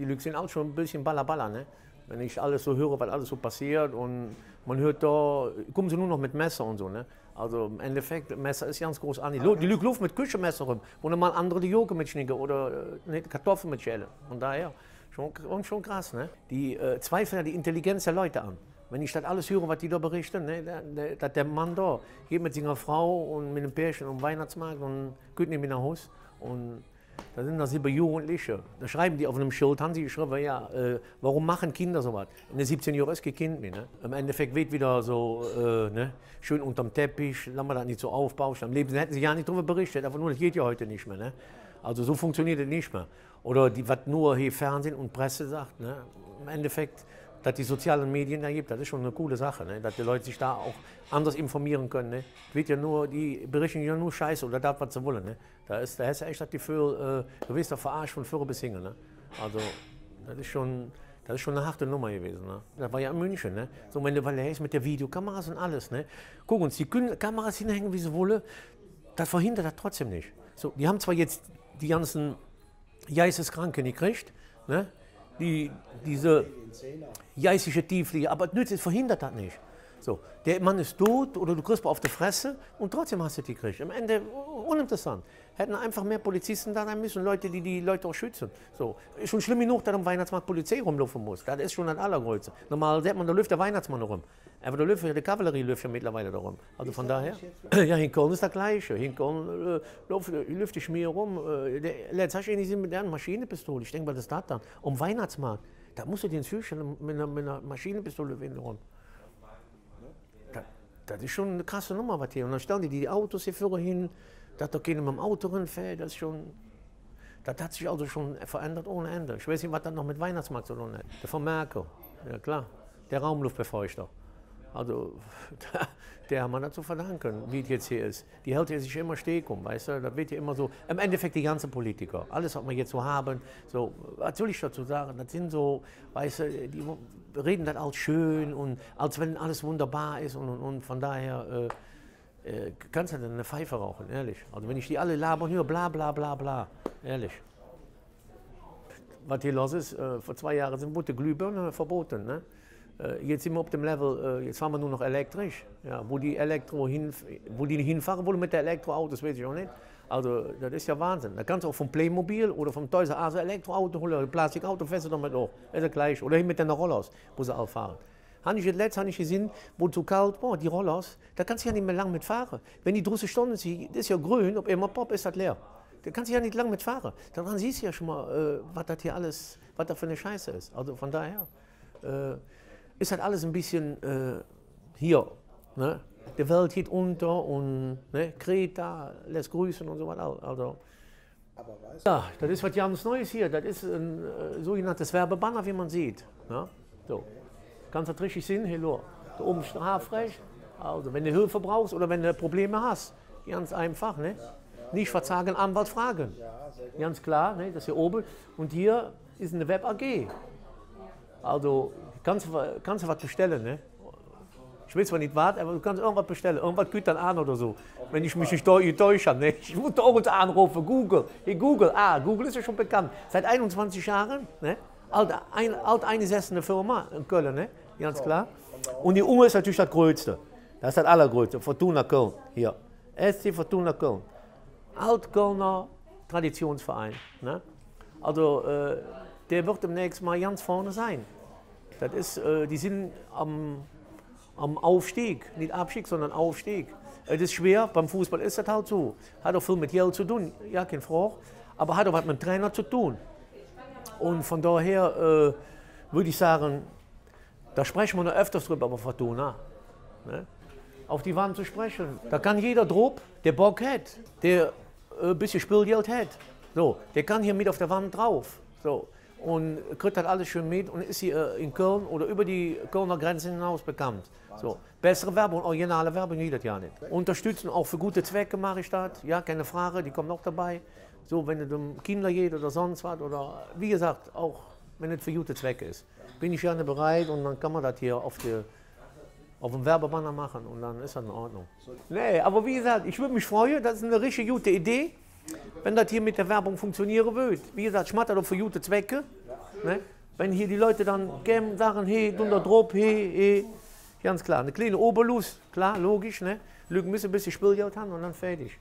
Die Lüge sind auch schon ein bisschen ballerballer, ne? Wenn ich alles so höre, was alles so passiert und man hört da, kommen sie nur noch mit Messer und so, ne? Also im Endeffekt, Messer ist ganz groß an. Die, Lu- die Lüge laufen mit Küchenmesser rum, wo mal andere die Joke mitschnicken oder ne, Kartoffeln mitschälen. Von daher, schon, schon, krass, ne? Die äh, zweifeln die Intelligenz der Leute an. Wenn ich das alles höre, was die da berichten, ne, dass der Mann da geht mit seiner Frau und mit einem Pärchen den Weihnachtsmarkt und geht nicht mehr nach Hause. Und da sind da sieben Jugendliche. Da schreiben die auf einem Schild, haben sie geschrieben, ja, äh, warum machen Kinder sowas? In den 17 Jahren ist kein Kind mehr. Ne? Im Endeffekt wird wieder so äh, ne? schön unterm Teppich, lassen wir das nicht so aufbauschen. Am Leben hätten sie ja nicht darüber berichtet, einfach nur, das geht ja heute nicht mehr. Ne? Also so funktioniert es nicht mehr. Oder die, was nur hier Fernsehen und Presse sagt. Ne? Im Endeffekt, dass die sozialen Medien da gibt, das ist schon eine coole Sache, ne? dass die Leute sich da auch anders informieren können. Ne? Wird ja nur, die berichten ja nur Scheiße oder das, was sie wollen. Ne? Da, ist, da hast echt das Gefühl, äh, du wirst da verarscht von vorne bis hinten. Ne? Also, das ist schon. Das ist schon eine harte Nummer gewesen. Ne? Das war ja in München. Ne? So, wenn du verlässt mit der Videokameras und alles. Ne? Guck uns, die können Kameras hinhängen, wie sie wollen. Das verhindert das trotzdem nicht. So, die haben zwar jetzt die ganzen Geisteskranken gekriegt, ne? Die, diese geistige Tiefliege, aber es verhindert das nicht. So, der Mann ist tot oder du kriegst auf die Fresse und trotzdem hast du die gekriegt. Am Ende uninteressant. Hätten einfach mehr Polizisten da sein müssen, Leute, die die Leute auch schützen. So, ist schon schlimm genug, dass am Weihnachtsmarkt Polizei rumlaufen muss. Das ist schon das Allergrößte. Normal sieht man, da läuft der Weihnachtsmann rum. Aber da läuft ja, die Kavallerie läuft ja mittlerweile da rum. Also von daher. Ja, in Köln ist das Gleiche. In Köln äh, läuft, äh, läuft die Schmier rum. Äh, der- Letzt hast du eine mit der Maschinenpistole. Ich denke, was ist das dann? Um Weihnachtsmarkt. Da musst du den Züchen mit einer, mit einer Maschinenpistole rum. Das, das ist schon eine krasse Nummer, was hier. Und dann stellen die die Autos hier vorne hin, dass da keiner mit dem Auto hinfährt. Das schon. Das hat sich also schon verändert ohne Ende. Ich weiß nicht, was das noch mit Weihnachtsmarkt zu tun hat. Der Vermerker, ja klar, der Raumluftbefeuchter. Also, der haben wir dazu verdanken, wie es jetzt hier ist. Die hält ja sich immer stehen, um, weißt du? Das wird ja immer so. Im Endeffekt die ganzen Politiker, alles, was wir jetzt so haben, so, was soll ich dazu sagen? Das sind so, weißt du, die reden das als schön und als wenn alles wunderbar ist und, und, und von daher. Äh, äh, kannst du denn eine Pfeife rauchen, ehrlich. Also wenn ich die alle labern höre, bla bla bla bla, ehrlich. Was hier los ist, äh, vor zwei Jahren sind bunte Glühbirnen verboten. Ne? Äh, jetzt sind wir auf dem Level, äh, jetzt fahren wir nur noch elektrisch. Ja, wo, die Elektro hin, wo die hinfahren wollen mit der Elektroautos, weiß ich auch nicht. Also das ist ja Wahnsinn. Da kannst du auch vom Playmobil oder vom Toys R Us Elektroauto holen, Plastikauto fährst du damit auch. Ist ja gleich. Oder hin mit den Rollers, wo sie auch fahren. Habe ich letztes habe ich gesehen, wo zu kalt, boah, die Rollers, da kannst du ja nicht mehr lang mitfahren. Wenn die 30 Stunden sind, das ist ja grün, ob immer Pop ist das leer. Da kannst du ja nicht lang mitfahren. Daran siehst du ja schon mal, äh, was das hier alles, was da für eine Scheiße ist. Also von daher äh, ist das alles ein bisschen äh, hier. Ne? Die Welt geht unter und ne? Kreta lässt grüßen und so weiter. Also, ja, das ist was ganz Neues hier. Das ist ein äh, sogenanntes Werbebanner, wie man sieht. Ne? So. Kannst du das richtig sehen? Hallo. Da oben ist haarfrech. Also, wenn du Hilfe brauchst oder wenn du Probleme hast, ganz einfach. Ne? Nicht verzagen, Anwalt fragen. Ganz klar, ne? das hier oben. Und hier ist eine Web AG. Also, kannst du, kannst was bestellen. Ne? Ich will zwar nicht warten, aber du kannst irgendwas bestellen. Irgendwas dann an oder so. Wenn ich mich nicht täusche. Ne? Ich muss auch uns anrufen, Google. Hey, Google, ah, Google ist ja schon bekannt. Seit 21 Jahren. Ne? Alt, ein, alt eingesessene Firma in Köln, ne? Ganz klar. Und die Uhr ist natürlich das Größte. Das ist das Allergrößte. Fortuna Köln. Hier. SC Fortuna Köln. Alt-Kölner Traditionsverein. Ne? Also, äh, der wird demnächst mal ganz vorne sein. Das ist, äh, die sind am, am Aufstieg, nicht Abstieg, sondern Aufstieg. Es ist schwer, beim Fußball ist das halt so. Hat auch viel mit Geld zu tun, ja, kein Frage, aber hat auch was mit dem Trainer zu tun. Und von daher äh, würde ich sagen, da sprechen wir noch öfters drüber, aber Fortuna. Ne? Auf die Wand zu sprechen. Da kann jeder drauf, der Bock hat, der äh, ein bisschen Spielgeld hat. So, der kann hier mit auf der Wand drauf. So. Und kriegt das alles schön mit und ist hier äh, in Köln oder über die Kölner Grenzen hinaus bekannt. So. Bessere Werbung, originale Werbung geht das ja nicht. Unterstützen, auch für gute Zwecke mache ich das. Ja, keine Frage, die kommt noch dabei. So, wenn es um Kinder geht oder sonst was. Oder wie gesagt, auch wenn es für gute Zwecke ist. Bin ich gerne bereit und dann kann man das hier auf, die, auf dem Werbebanner machen und dann ist das in Ordnung. Nee, aber wie gesagt, ich würde mich freuen, das ist eine richtig gute Idee, wenn das hier mit der Werbung funktionieren würde. Wie gesagt, schmattert auf für gute Zwecke. Ne? Wenn hier die Leute dann geben, sagen, hey, du da drauf, hey, hey, ganz klar. Eine kleine Oberlust, klar, logisch, ne? Lügen müssen ein bisschen Spielgeld haben und dann fertig.